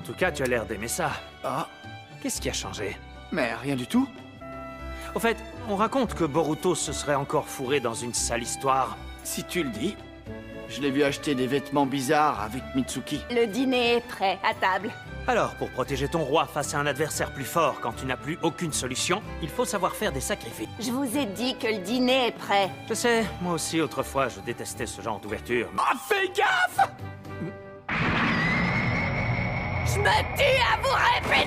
tout cas, tu as l'air d'aimer ça. Ah, Qu'est-ce qui a changé? Mais rien du tout. Au fait, on raconte que Boruto se serait encore fourré dans une sale histoire. Si tu le dis. Je l'ai vu acheter des vêtements bizarres avec Mitsuki. Le dîner est prêt, à table. Alors, pour protéger ton roi face à un adversaire plus fort quand tu n'as plus aucune solution, il faut savoir faire des sacrifices. Je vous ai dit que le dîner est prêt. Je sais, moi aussi autrefois je détestais ce genre d'ouverture. mais- Ah, fais gaffe Je me tue à vous répéter